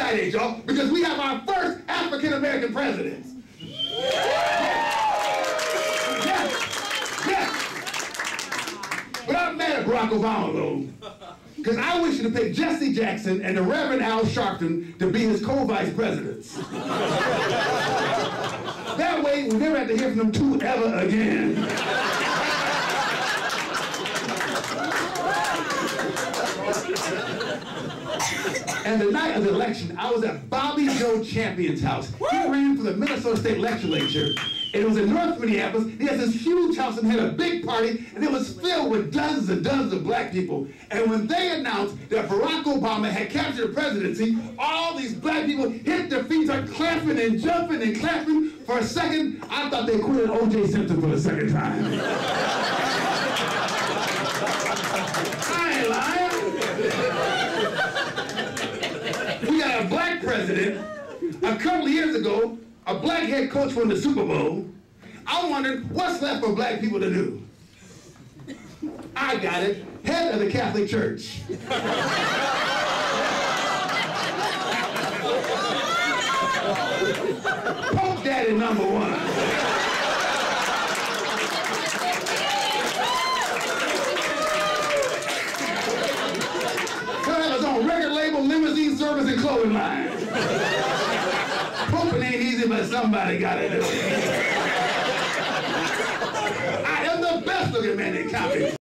excited, y'all, because we have our first African American president. Yes, yes. But I'm mad at Barack Obama, though. Because I wish you to pick Jesse Jackson and the Reverend Al Sharpton to be his co-vice presidents. that way, we never have to hear from them two ever again. And the night of the election, I was at Bobby Joe Champion's house. He ran for the Minnesota State Legislature. It was in North Minneapolis. He has this huge house and had a big party, and it was filled with dozens and dozens of black people. And when they announced that Barack Obama had captured the presidency, all these black people hit their feet, started clapping and jumping and clapping. For a second, I thought they quit O.J. Simpson for the second time. I ain't lying. We got a black president. A couple of years ago, a black head coach won the Super Bowl. I wondered what's left for black people to do. I got it. Head of the Catholic Church. Pope Daddy number one. Own record label, limousine service, and clothing line. Pooping ain't easy, but somebody gotta do it. I am the best looking man in county.